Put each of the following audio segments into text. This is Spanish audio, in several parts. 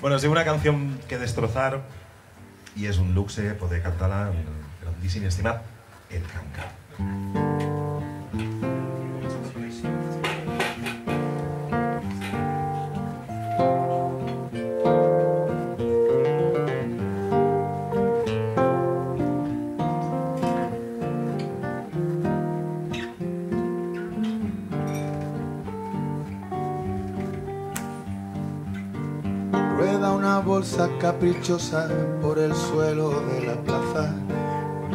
Bueno, es una canción que destrozar y es un luxe poder cantarla en grandísima estima el canca. Bolsa caprichosa por el suelo de la plaza.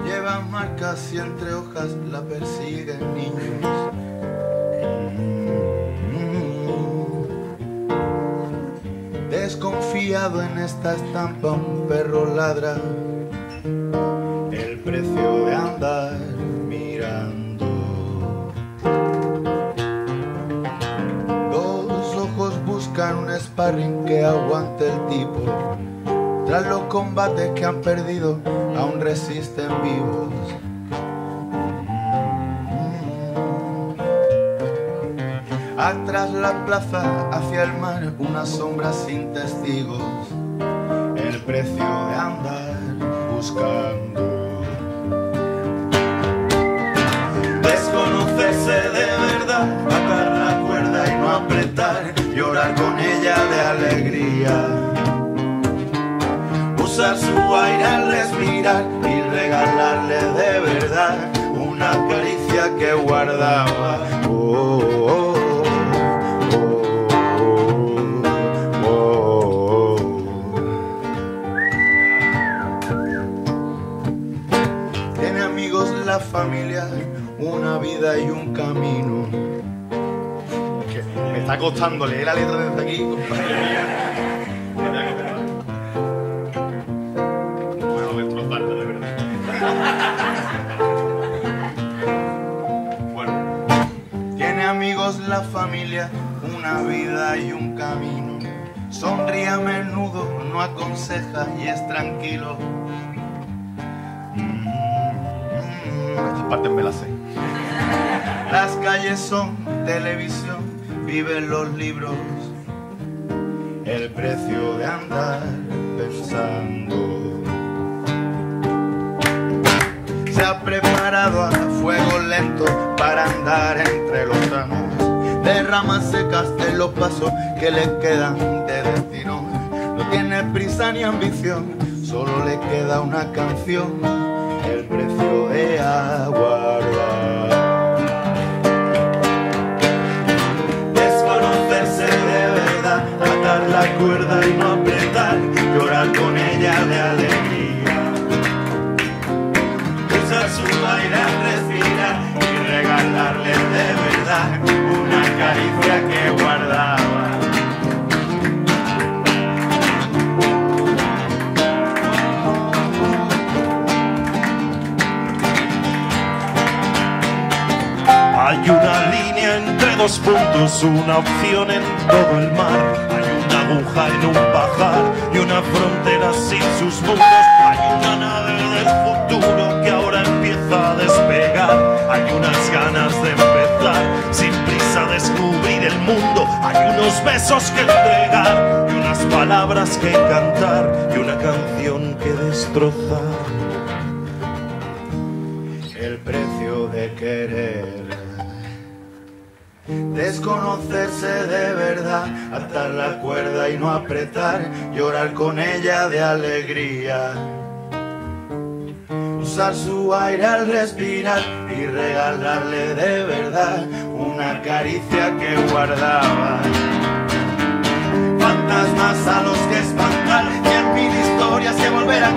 Lleva marcas y entre hojas la persiguen niños. Desconfiado en esta estampa un perro ladra. El precio de andar buscan un sparring que aguante el tipo. Tras los combates que han perdido, aún resisten vivos. Atrás la plaza, hacia el mar, una sombra sin testigos. El precio de andar buscando. Alegría. Usar su aire al respirar y regalarle de verdad una caricia que guardaba. Oh, oh, oh, oh, oh. Tiene amigos la familia, una vida y un camino. Que me está costando leer la letra desde aquí, compañero. Bueno, de verdad. Bueno, tiene amigos la familia, una vida y un camino. Sonríe a menudo, no aconseja y es tranquilo. Estas partes me las sé. Las calles son televisión, viven los libros. El precio de andar pensando. Se ha preparado a fuego lento para andar entre los ramos. De ramas secas en los pasos que le quedan de destino. No tiene prisa ni ambición, solo le queda una canción. El precio de aguardar. Hay una línea entre dos puntos, una opción en todo el mar. Hay una aguja en un pajar y una frontera sin sus muros. Hay una nave del futuro que ahora empieza a despegar. Hay unas ganas de empezar, sin prisa a descubrir el mundo. Hay unos besos que entregar y unas palabras que cantar y una canción que destrozar. el precio de querer. Desconocerse de verdad, atar la cuerda y no apretar, llorar con ella de alegría. Usar su aire al respirar y regalarle de verdad una caricia que guardaba. Fantasmas a los que espantar y en mil historias se volverá